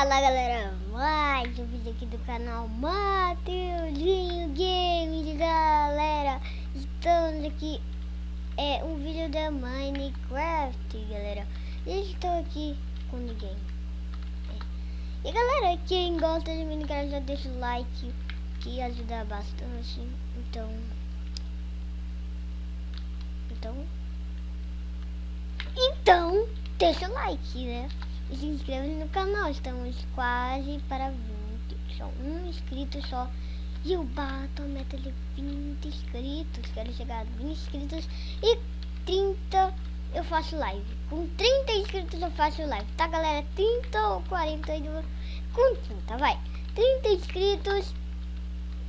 Fala galera, mais um vídeo aqui do canal Mateuzinho Games Galera, estamos aqui, é um vídeo da Minecraft galera. E estou aqui com ninguém. É. E galera, quem gosta de Minecraft já deixa o like, que ajuda bastante. Então, então, então, deixa o like né se inscreva no canal. Estamos quase para 20. Só um inscrito só. E eu bato a meta de 20 inscritos. Quero chegar a 20 inscritos e 30 eu faço live. Com 30 inscritos eu faço live, tá galera? 30 ou 40 eu... com 30, vai. 30 inscritos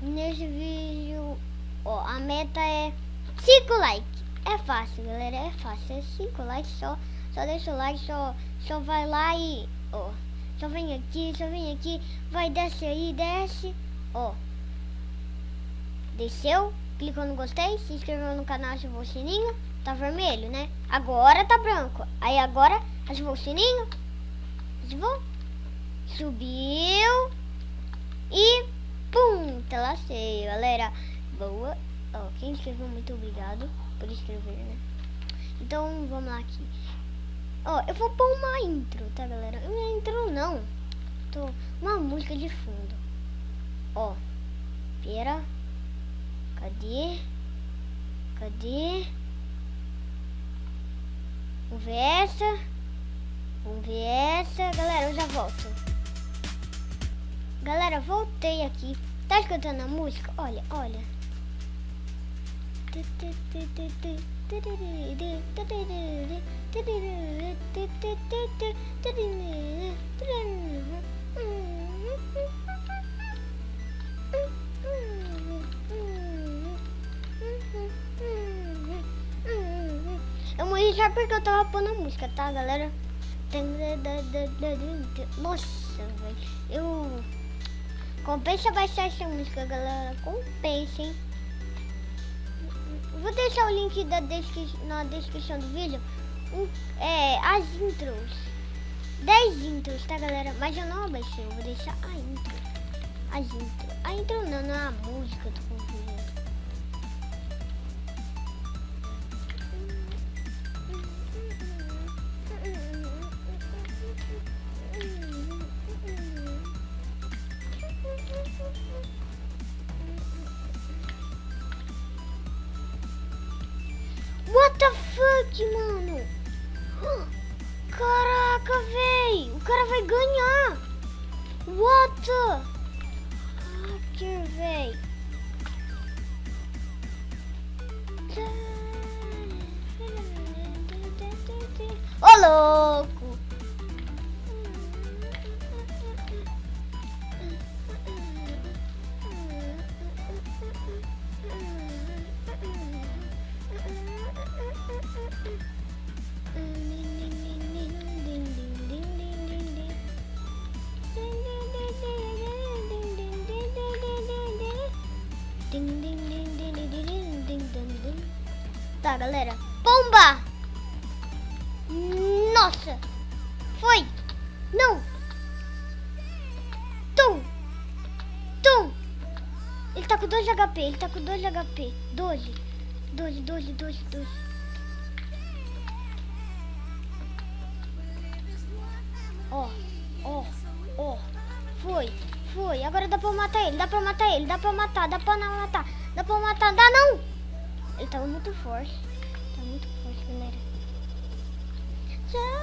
nesse vídeo. Ó, a meta é 5 likes. É fácil, galera, é fácil. É 5 likes só. Só deixa o like, só, só vai lá e... Ó, só vem aqui, só vem aqui. Vai, desce aí, desce. Ó. Desceu, clicou no gostei, se inscreveu no canal, ativou o sininho. Tá vermelho, né? Agora tá branco. Aí agora ativou o sininho. Ativou. Subiu. E pum, tela cheia, galera. Boa. Ó, quem inscreveu, muito obrigado por inscrever, né? Então, vamos lá aqui. Ó, eu vou pôr uma intro, tá, galera? Uma intro não. Tô, uma música de fundo. Ó. Pera. Cadê? Cadê? Vamos ver essa. Vamos ver essa. Galera, eu já volto. Galera, voltei aqui. Tá escutando a música? Olha, olha. Eu morri já porque eu tava pondo música, tá, galera? Nossa, velho. Eu... Compensa baixar essa música, galera. Compensa, hein? Vou deixar o link da descri na descrição do vídeo. Um, é, as intros. 10 intros, tá galera? Mas eu não abaixei, eu vou deixar a intro. As intro. A intro não, não é a música, eu tô confundindo. What the fuck, mano? Caraca, véi! O cara vai ganhar! What the? Hacker, véi! Ô, louco! Tá, galera. Pomba! Nossa! Foi! Não! Tum! Tum! Ele tá com 2 de HP, ele tá com 2 de HP. 12. 12, 12, 12, 12. Ó, ó, ó. Foi, foi. Agora dá pra matar ele, dá pra matar ele, dá pra matar, dá pra não matar. Dá pra matar, dá não! Ele tava muito forte. Tá muito forte, galera. seis,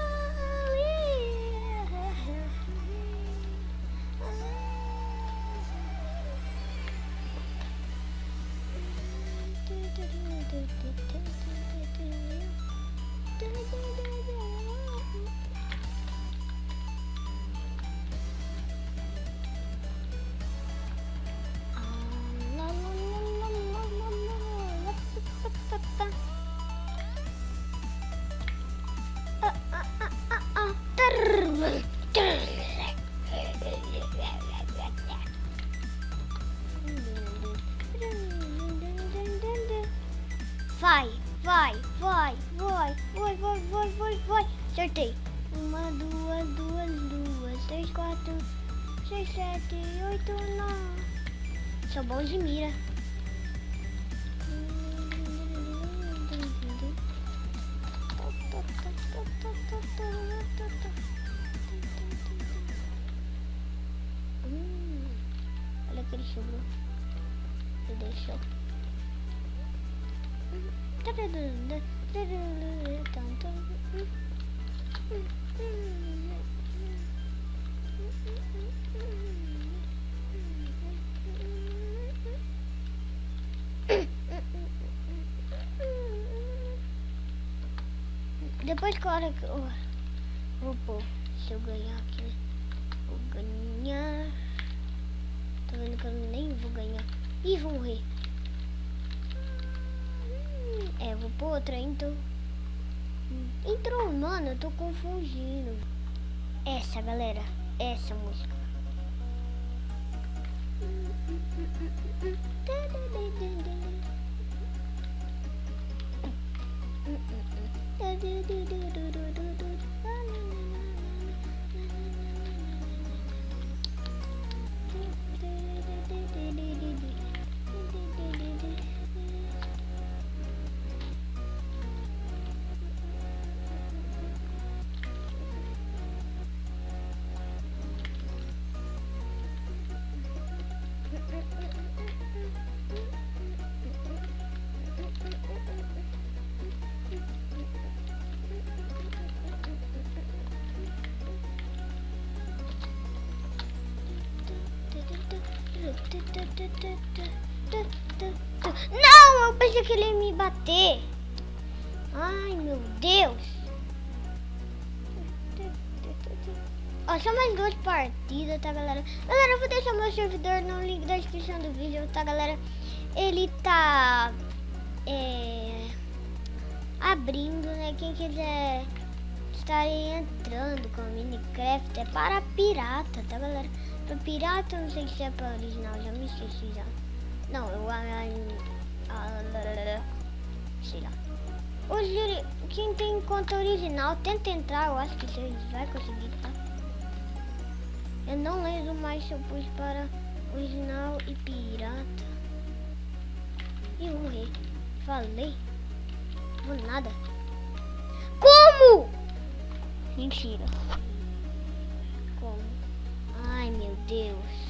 Depois, claro que eu vou pôr, se eu ganhar aqui? Vou ganhar. Tô vendo que eu nem vou ganhar. Ih, vou morrer. É, vou pôr outra então. Entrou, mano, eu tô confundindo. Essa, galera. Essa música. do do do do. Não, eu pensei que ele ia me bater. Ai, meu Deus. Ó, só mais duas partidas, tá, galera? Galera, eu vou deixar meu servidor no link da descrição do vídeo, tá, galera? Ele tá... É, abrindo, né? Quem quiser estar entrando com o Minecraft é para pirata, tá, galera? Para pirata, não sei se é para original, já me esqueci já. Não, eu... Sei lá. Hoje, quem tem conta original, tenta entrar, eu acho que você vai conseguir, tá? Eu não lembro mais se eu pus para original e pirata. E eu morri. Falei. Vou nada. Como? Mentira. Ai, meu Deus.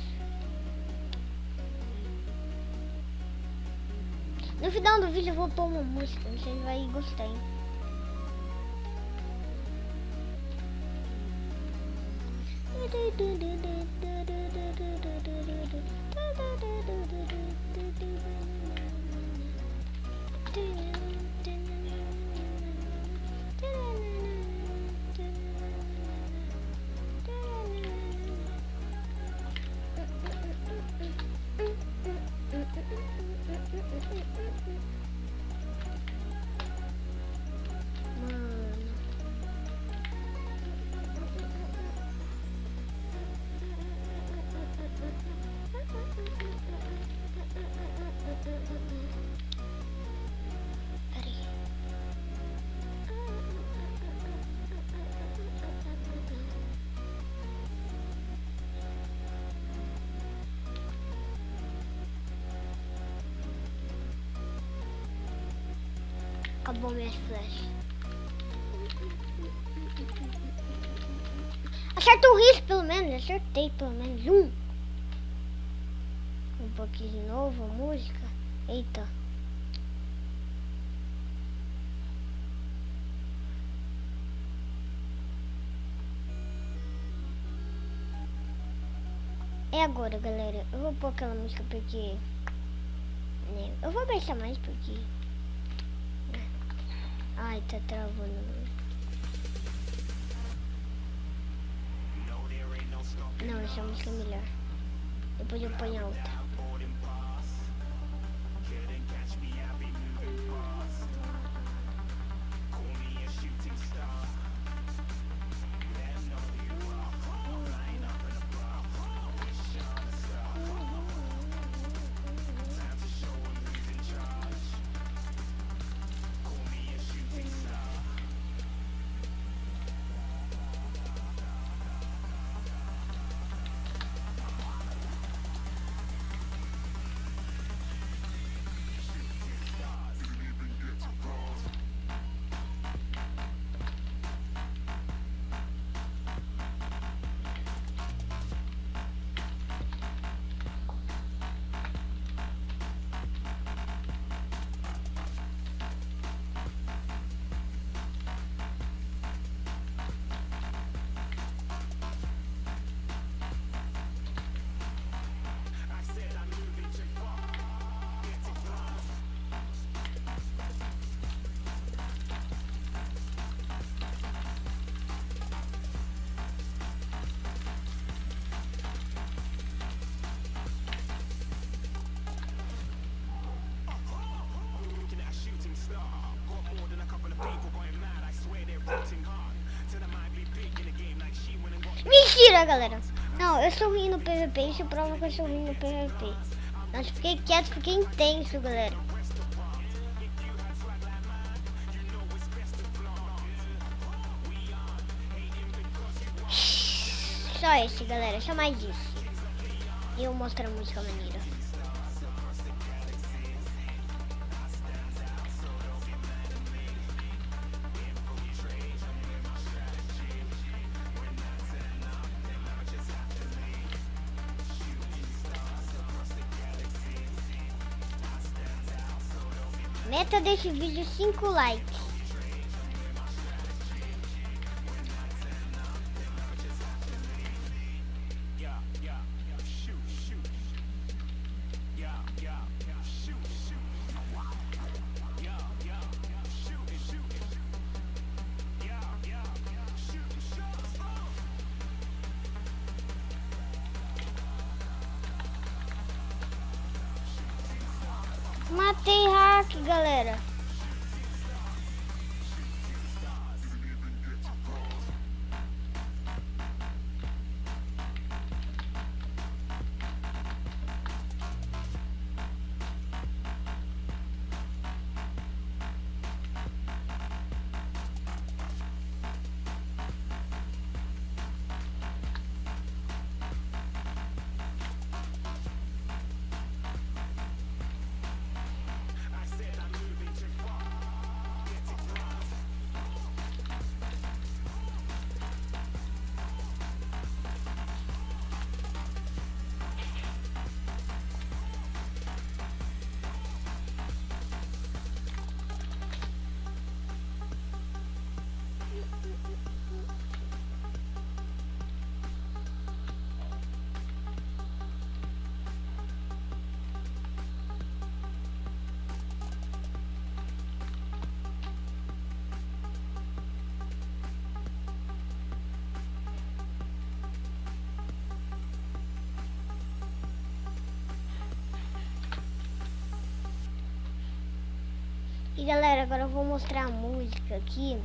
No final do vídeo eu vou pôr uma música, vocês vão gostar, hein? Acabou minhas flechas. Acerta o risco pelo menos, acertei pelo menos um. Um pouquinho de novo, a música. Eita. É agora, galera. Eu vou pôr aquela música porque. né, Eu vou baixar mais porque. Ai, tá travando. Não, essa música é melhor. Depois eu ponho a outra. Procurar, galera. Não, eu sou ruim no PVP, isso prova que eu sou ruim no PVP. Mas fiquei quieto, fiquei intenso, galera. Só esse, galera, só mais isso. E eu mostro a música maneira. Meta desse vídeo 5 likes. Matei hack, galera. E galera, agora eu vou mostrar a música aqui.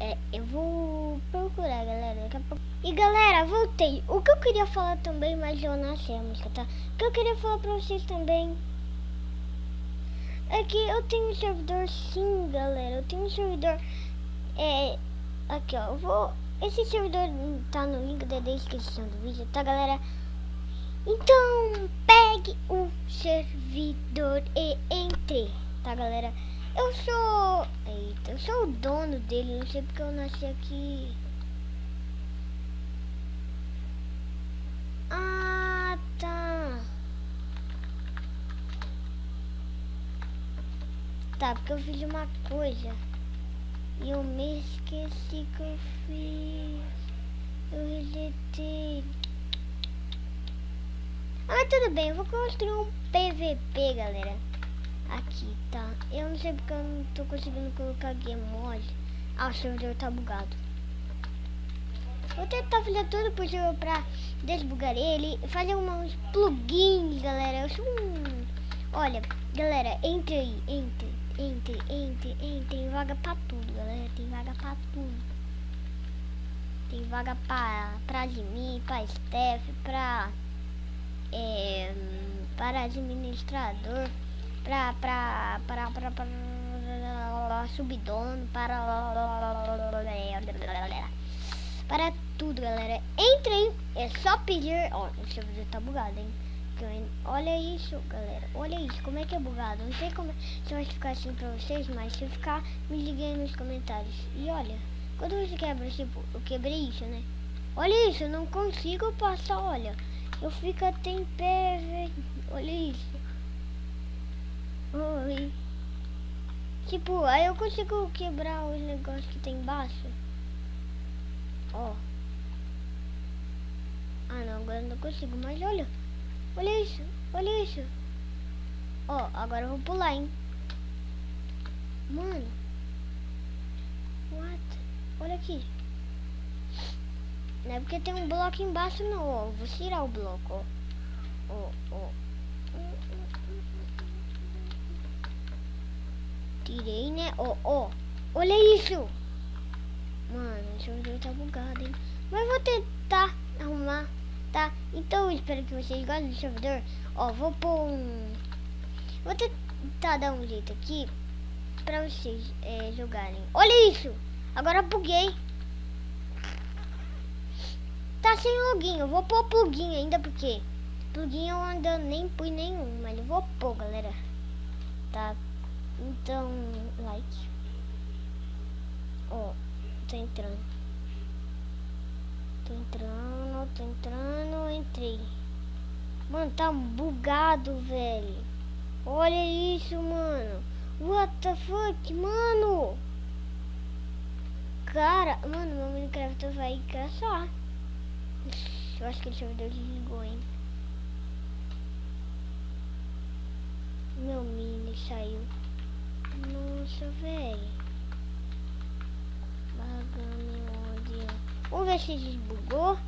É, eu vou procurar, galera. E galera, voltei. O que eu queria falar também, mas eu não achei a música, tá? O que eu queria falar pra vocês também é que eu tenho um servidor sim, galera. Eu tenho um servidor. É. Aqui, ó. Eu vou. Esse servidor tá no link da descrição do vídeo, tá, galera? Então, pegue o servidor e entre tá galera? Eu sou. Eita, eu sou o dono dele, não sei porque eu nasci aqui. Ah, tá. Tá, porque eu fiz uma coisa. E eu me esqueci que eu fiz. Eu resetei. Ah, mas tudo bem, eu vou construir um PVP, galera aqui, tá? Eu não sei porque eu não tô conseguindo colocar game mod. Ah, o servidor tá bugado. Vou tentar fazer tudo possível pra desbugar ele. Fazer uns plugins, galera. Eu sou um... Olha, galera, entre aí. Entre, entre, entre, entre. Tem vaga pra tudo, galera. Tem vaga pra tudo. Tem vaga pra, pra admin, pra staff, pra... É, para administrador pra, pra, pra, pra, pra subdono, para, para tudo, galera. Entrem, é só pedir, ó, o servidor tá bugado, hein. Olha isso, galera. Olha isso, como é que é bugado. Não sei como se vai ficar assim pra vocês, mas se ficar, me liguem nos comentários. E olha, quando você quebra, tipo, eu quebrei isso, né? Olha isso, eu não consigo passar, olha. Eu fico até em pé, Olha isso. Tipo, aí eu consigo quebrar os negócios que tem embaixo. Ó. Ah não, agora não consigo, mas olha. Olha isso, olha isso. Ó, agora eu vou pular, hein. Mano. What? Olha aqui. Não é porque tem um bloco embaixo não, ó. Vou tirar o bloco, ó. Ó, ó. Tirei, né? Ó, ó. Olha isso. Mano, esse jogo tá bugado, hein? Mas vou tentar arrumar, tá? Então espero que vocês gostem do servidor. Ó, vou pôr um... Vou tentar dar um jeito aqui pra vocês é, jogarem. Olha isso! Agora buguei. Tá sem login. Eu vou pôr plugin ainda porque plugin eu ainda nem pus nenhum. Mas eu vou pôr, galera. Tá? Então, like. Ó, tô entrando. Tô entrando, tô entrando, entrei. Mano, tá bugado, velho. Olha isso, mano. What the fuck, mano? Cara, mano, meu Minecraft vai caçar. Eu acho que o servidor desligou, hein? Meu mini saiu. Nossa, velho. Bagame onde? Vamos ver se desbugou.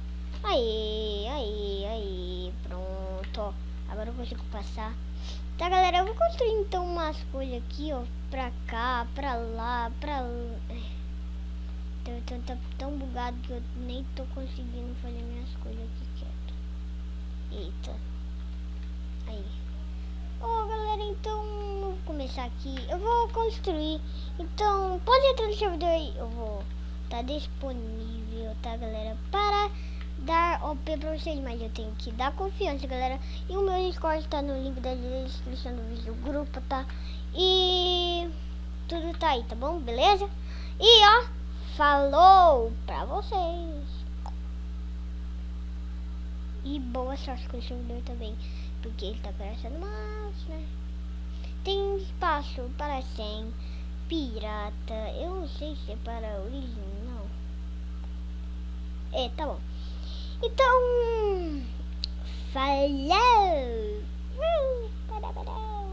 Aí, aí, aí. Pronto. Agora eu consigo passar. Tá, galera, eu vou construir então umas coisas aqui, ó. Pra cá, pra lá, pra lá. Então tá tão bugado que eu nem tô conseguindo fazer minhas coisas aqui quieto. Eita. Aí. Oh, galera, então vou começar aqui. Eu vou construir. Então, pode entrar no servidor aí. Eu vou. Tá disponível, tá, galera? Para dar OP pra vocês, mas eu tenho que dar confiança, galera. E o meu Discord tá no link da descrição do vídeo do grupo, tá? E tudo tá aí, tá bom? Beleza? E ó, falou pra vocês. E boa sorte com o servidor também, porque ele tá parecendo mais, né? Tem espaço para 100, pirata, eu não sei se é para original. É, tá bom. Então, falou! Uh, para, para.